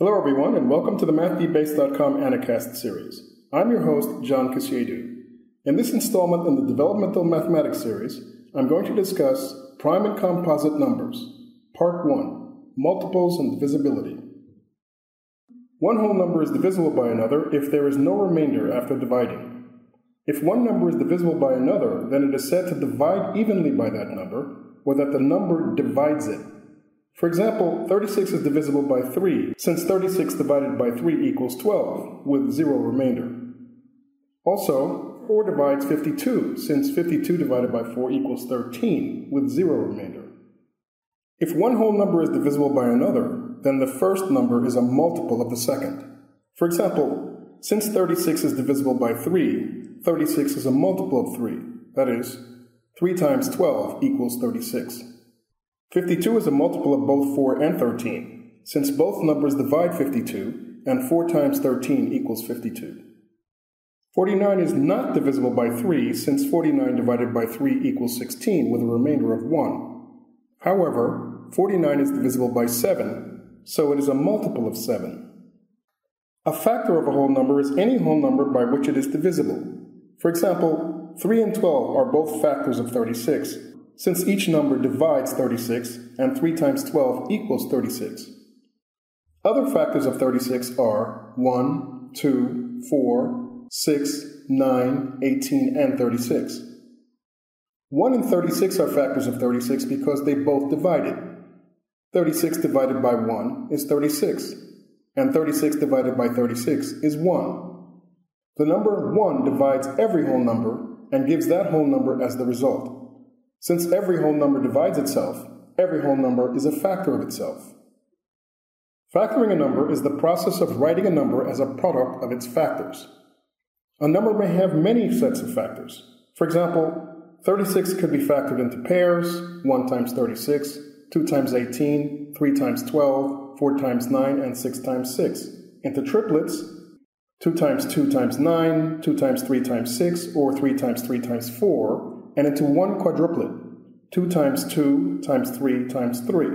Hello, everyone, and welcome to the MathDBase.com Anacast series. I'm your host, John Kasiedu. In this installment in the Developmental Mathematics series, I'm going to discuss prime and composite numbers, Part 1 Multiples and Divisibility. One whole number is divisible by another if there is no remainder after dividing. If one number is divisible by another, then it is said to divide evenly by that number, or that the number divides it. For example, 36 is divisible by 3, since 36 divided by 3 equals 12, with zero remainder. Also, 4 divides 52, since 52 divided by 4 equals 13, with zero remainder. If one whole number is divisible by another, then the first number is a multiple of the second. For example, since 36 is divisible by 3, 36 is a multiple of 3, that is, 3 times 12 equals 36. 52 is a multiple of both 4 and 13, since both numbers divide 52, and 4 times 13 equals 52. 49 is not divisible by 3, since 49 divided by 3 equals 16, with a remainder of 1. However, 49 is divisible by 7, so it is a multiple of 7. A factor of a whole number is any whole number by which it is divisible. For example, 3 and 12 are both factors of 36, since each number divides 36, and 3 times 12 equals 36. Other factors of 36 are 1, 2, 4, 6, 9, 18, and 36. 1 and 36 are factors of 36 because they both divide it. 36 divided by 1 is 36, and 36 divided by 36 is 1. The number 1 divides every whole number and gives that whole number as the result. Since every whole number divides itself, every whole number is a factor of itself. Factoring a number is the process of writing a number as a product of its factors. A number may have many sets of factors. For example, 36 could be factored into pairs 1 times 36, 2 times 18, 3 times 12, 4 times 9, and 6 times 6. Into triplets 2 times 2 times 9, 2 times 3 times 6, or 3 times 3 times 4, and into one quadruplet, 2 times 2 times 3 times 3.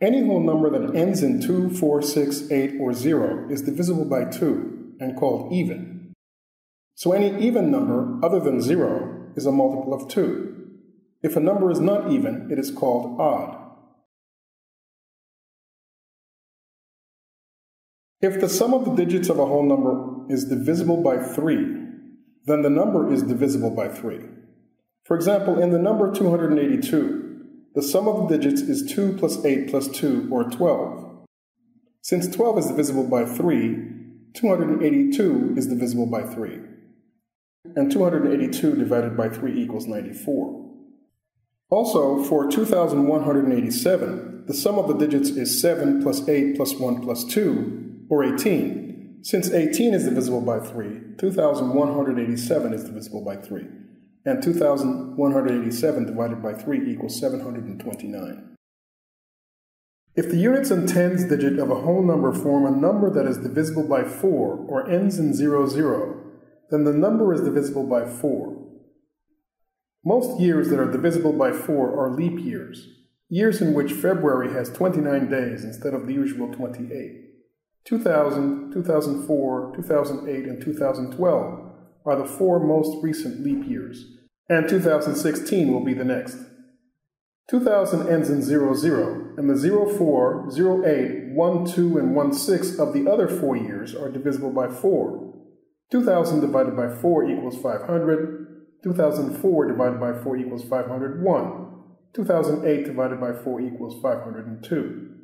Any whole number that ends in 2, 4, 6, 8, or 0 is divisible by 2 and called even. So any even number other than 0 is a multiple of 2. If a number is not even, it is called odd. If the sum of the digits of a whole number is divisible by 3, then the number is divisible by 3. For example, in the number 282, the sum of the digits is 2 plus 8 plus 2, or 12. Since 12 is divisible by 3, 282 is divisible by 3. And 282 divided by 3 equals 94. Also, for 2187, the sum of the digits is 7 plus 8 plus 1 plus 2, or 18. Since 18 is divisible by 3, 2,187 is divisible by 3, and 2,187 divided by 3 equals 729. If the units and tens digit of a whole number form a number that is divisible by 4 or ends in 00, zero, then the number is divisible by 4. Most years that are divisible by 4 are leap years, years in which February has 29 days instead of the usual 28. 2000, 2004, 2008, and 2012 are the four most recent leap years, and 2016 will be the next. 2000 ends in 00, and the 04, 08, 1, 2, and 16 of the other four years are divisible by 4. 2000 divided by 4 equals 500. 2004 divided by 4 equals 501. 2008 divided by 4 equals 502.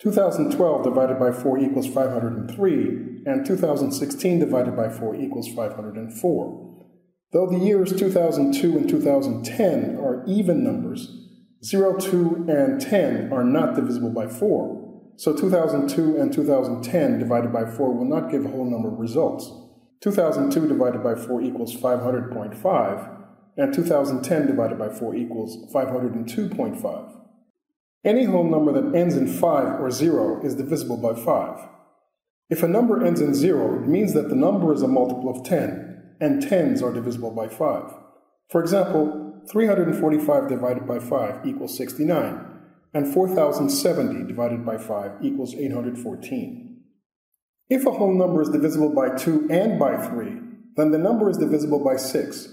2012 divided by 4 equals 503, and 2016 divided by 4 equals 504. Though the years 2002 and 2010 are even numbers, 0, 2, and 10 are not divisible by 4, so 2002 and 2010 divided by 4 will not give a whole number results. 2002 divided by 4 equals 500.5, and 2010 divided by 4 equals 502.5. Any whole number that ends in 5 or 0 is divisible by 5. If a number ends in 0, it means that the number is a multiple of 10, and 10s are divisible by 5. For example, 345 divided by 5 equals 69, and 4070 divided by 5 equals 814. If a whole number is divisible by 2 and by 3, then the number is divisible by 6.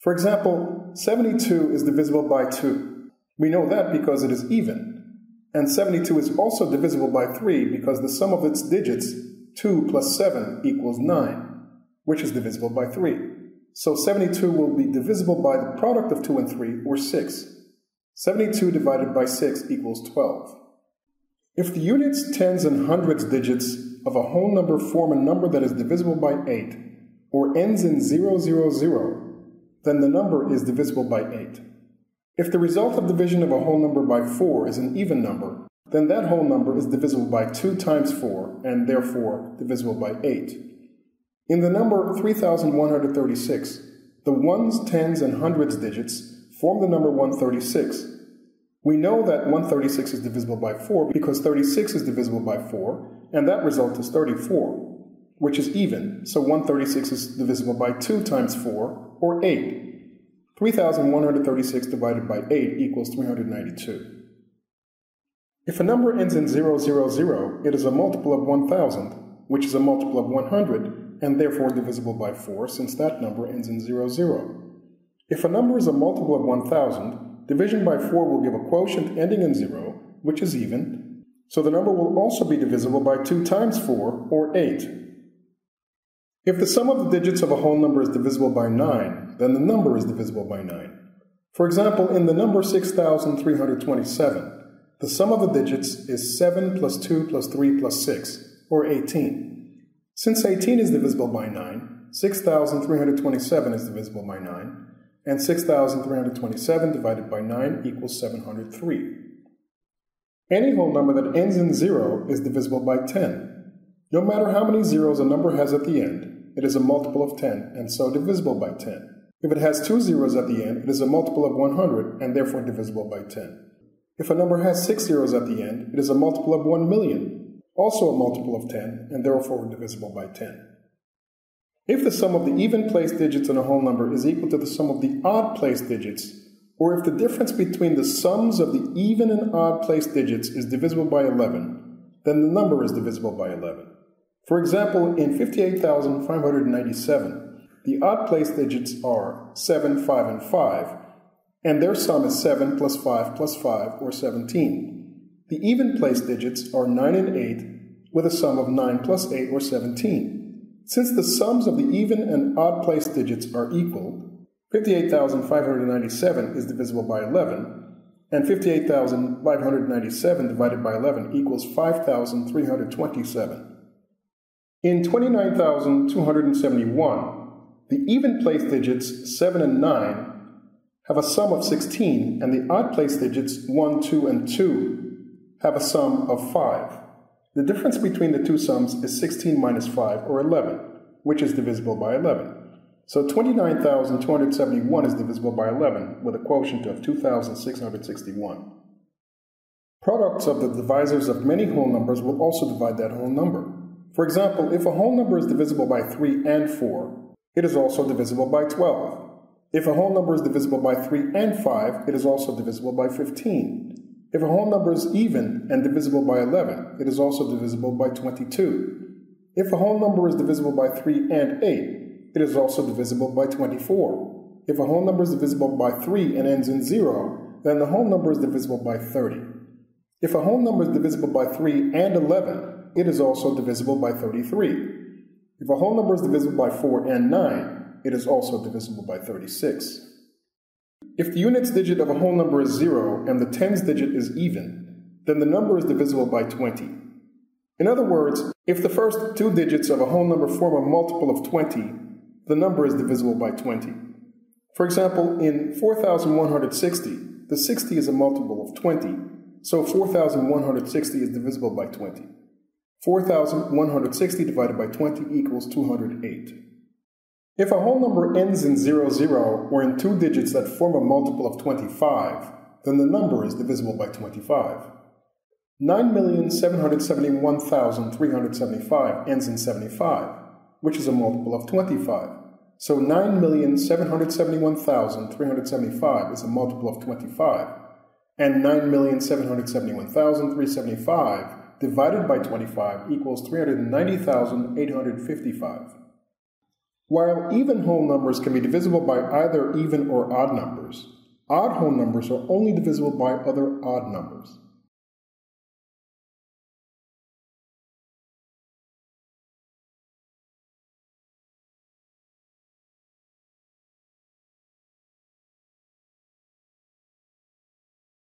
For example, 72 is divisible by 2. We know that because it is even. And 72 is also divisible by 3 because the sum of its digits, 2 plus 7, equals 9, which is divisible by 3. So 72 will be divisible by the product of 2 and 3, or 6. 72 divided by 6 equals 12. If the units, tens, and hundreds digits of a whole number form a number that is divisible by 8, or ends in 000, then the number is divisible by 8. If the result of division of a whole number by 4 is an even number, then that whole number is divisible by 2 times 4, and therefore divisible by 8. In the number 3136, the ones, tens, and hundreds digits form the number 136. We know that 136 is divisible by 4 because 36 is divisible by 4, and that result is 34, which is even, so 136 is divisible by 2 times 4, or 8. 3136 divided by 8 equals 392. If a number ends in 000, it is a multiple of 1000, which is a multiple of 100, and therefore divisible by 4 since that number ends in 00. If a number is a multiple of 1000, division by 4 will give a quotient ending in 0, which is even, so the number will also be divisible by 2 times 4, or 8. If the sum of the digits of a whole number is divisible by 9, then the number is divisible by 9. For example, in the number 6327, the sum of the digits is 7 plus 2 plus 3 plus 6, or 18. Since 18 is divisible by 9, 6327 is divisible by 9, and 6,327 divided by 9 equals 703. Any whole number that ends in 0 is divisible by 10. No matter how many zeros a number has at the end, it is a multiple of 10 and so divisible by 10. If it has two zeros at the end, it is a multiple of 100 and therefore divisible by 10. If a number has six zeros at the end, it is a multiple of 1 million, also a multiple of 10 and therefore divisible by 10. If the sum of the even place digits in a whole number is equal to the sum of the odd place digits, or if the difference between the sums of the even and odd place digits is divisible by 11, then the number is divisible by 11. For example, in 58,597, the odd place digits are 7, 5, and 5, and their sum is 7 plus 5 plus 5, or 17. The even place digits are 9 and 8, with a sum of 9 plus 8, or 17. Since the sums of the even and odd place digits are equal, 58,597 is divisible by 11, and 58,597 divided by 11 equals 5,327. In 29,271, the even place digits 7 and 9 have a sum of 16, and the odd place digits 1, 2, and 2 have a sum of 5. The difference between the two sums is 16 minus 5, or 11, which is divisible by 11. So 29,271 is divisible by 11, with a quotient of 2,661. Products of the divisors of many whole numbers will also divide that whole number. For example, if a whole number is divisible by 3 and 4, it is also divisible by 12. If a whole number is divisible by 3 and 5, it is also divisible by 15. If a whole number is even and divisible by 11, it is also divisible by 22. If a whole number is divisible by 3 and 8, it is also divisible by 24. If a whole number is divisible by 3 and ends in 0, then the whole number is divisible by 30. If a whole number is divisible by 3 and 11, it is also divisible by 33. If a whole number is divisible by 4 and 9, it is also divisible by 36. If the units digit of a whole number is 0 and the tens digit is even, then the number is divisible by 20. In other words, if the first two digits of a whole number form a multiple of 20, the number is divisible by 20. For example, in 4160, the 60 is a multiple of 20, so 4160 is divisible by 20. 4160 divided by 20 equals 208. If a whole number ends in 00 zero or in two digits that form a multiple of 25, then the number is divisible by 25. 9,771,375 ends in 75, which is a multiple of 25. So 9,771,375 is a multiple of 25. And 9,771,375 divided by 25 equals 390,855. While even whole numbers can be divisible by either even or odd numbers, odd whole numbers are only divisible by other odd numbers.